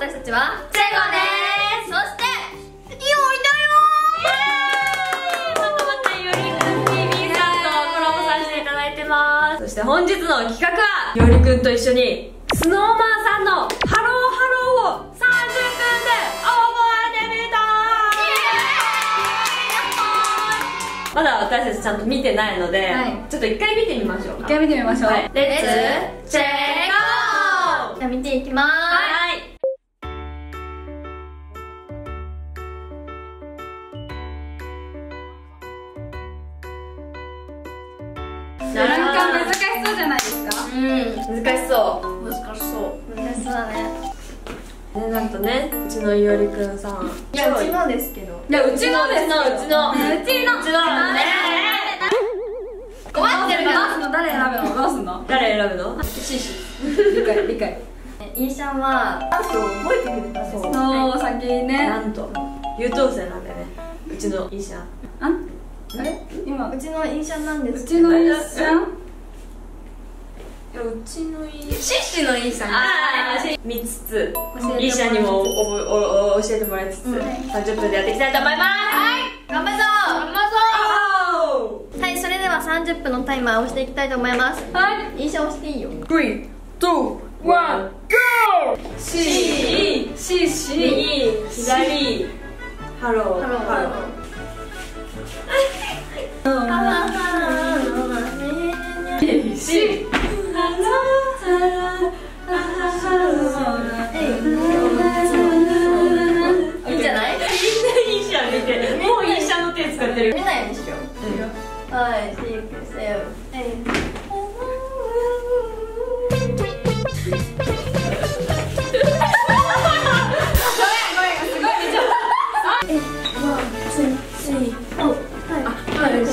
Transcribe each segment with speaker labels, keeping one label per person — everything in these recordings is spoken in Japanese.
Speaker 1: 私たちはチェゴです。そして今日
Speaker 2: またまたいおりくん TV さんとコラボさせていただいてます。そして本日の企画はいおりくんと一緒に Snow Manさんの HELLO HELLO を30分で覚えてみた。まだ私たちちゃんと見てないので、
Speaker 1: はい。
Speaker 2: ちょっと一回見てみましょうか。
Speaker 3: 一回見てみましょう、
Speaker 2: はい。レッツチェック
Speaker 1: じゃあ見ていきます。
Speaker 2: はい
Speaker 3: なん。か難しそうじゃないですか？
Speaker 1: うん。
Speaker 2: 難しそう。
Speaker 1: 難しそう。難しそうだね。
Speaker 2: ねなんとねうちのいおりくんさん。
Speaker 1: いやうちのですけど。
Speaker 3: いやうちのです
Speaker 2: うちの。うちの。
Speaker 3: うちの。
Speaker 2: うちのね。
Speaker 1: 困ってるか
Speaker 3: ど。うすんの誰選ぶの？どうすんの？
Speaker 2: 誰選ぶの？
Speaker 3: シーシ理解理解。
Speaker 1: イーシャンはダンスを覚えてくれたんですよ
Speaker 3: そう先にね。
Speaker 2: なんと優等生なんだよね。うちの医者
Speaker 3: ああれ？今
Speaker 1: うちのイーシャンなんです
Speaker 3: うちの医者
Speaker 2: いやうちの医者
Speaker 1: シッシのイーシャン
Speaker 2: ああ見つつ
Speaker 1: 教えてもらい
Speaker 2: 医者にもおぼおお教えてもらいつつ、
Speaker 1: うん
Speaker 2: 30分でやっていきたいと思います。
Speaker 1: はい頑張るぞ頑
Speaker 2: おー
Speaker 1: はいそれでは30分のタイマーを押していきたいと思います。
Speaker 3: はい。
Speaker 1: イーシャン押していいよ。
Speaker 3: 3 2 1
Speaker 2: C
Speaker 3: C C
Speaker 2: 右左ハロー
Speaker 1: ハロー
Speaker 2: ハロー
Speaker 1: ねね
Speaker 2: C
Speaker 1: いいんじゃない
Speaker 2: みんないいじゃん見てもう。いいじゃんの手使ってる
Speaker 1: 見ないでしょはいシークセブ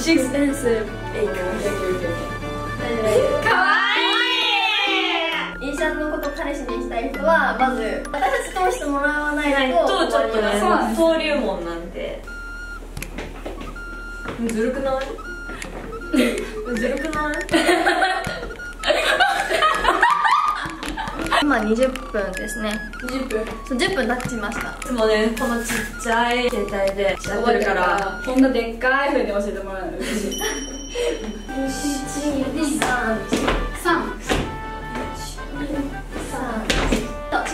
Speaker 2: シックスエンス
Speaker 1: 彼氏にしたい人はまず私たち通してもらわない
Speaker 2: ない
Speaker 1: と
Speaker 2: とちょっとね登竜門なんてずるくない？ずるくない？
Speaker 1: 今20分ですね。
Speaker 3: 20分。
Speaker 1: そう10分経ちました。
Speaker 2: いつもねこのちっちゃい携帯でやってるから。
Speaker 3: こんなでっかい風に教えてもらうの嬉しい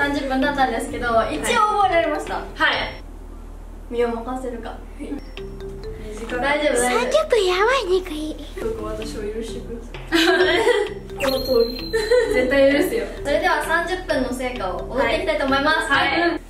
Speaker 1: 30分経ったんですけど一応覚えられました、
Speaker 2: はい。
Speaker 1: 身を任せるか。
Speaker 2: 短い。
Speaker 1: 大丈夫大丈夫。
Speaker 4: 分やばいねかい
Speaker 1: 僕私を許してください。この通り
Speaker 3: 絶対許すよ。
Speaker 1: それでは30分の成果を踊っていきたいと思います。
Speaker 2: はい。
Speaker 1: い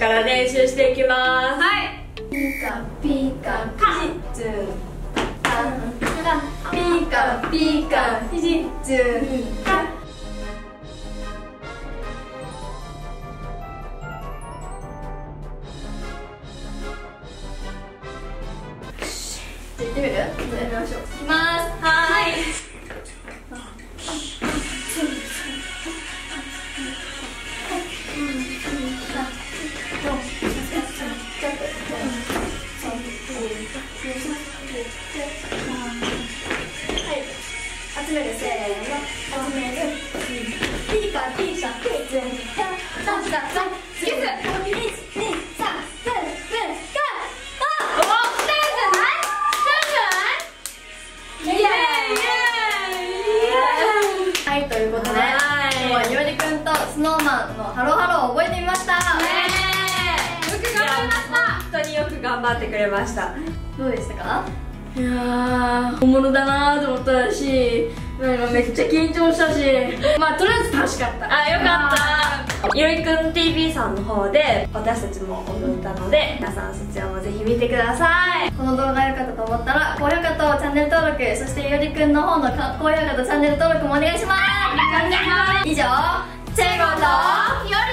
Speaker 2: から練習していきます。
Speaker 3: はい。
Speaker 1: ピカピカピチツンタンタピカピカピチツンタンじゃあ行ってみる？やってみましょう。いきます。
Speaker 2: はい
Speaker 1: はいということで今日はゆうりくんと SnowMan のハローハローを覚えてみました。イ
Speaker 2: 張ってくれました。
Speaker 1: どうでしたか？
Speaker 3: いやー本物だなーと思ったしなんかめっちゃ緊張したし。まあとりあえず楽しかった。
Speaker 2: あよかった。いろりくん TV さんの方で私たちも踊ったので皆さんそちらもぜひ見てください。
Speaker 1: この動画良かったと思ったら高評価とチャンネル登録そしていおりくんの方の高評価とチャンネル登録もお願いします。以上チェゴとより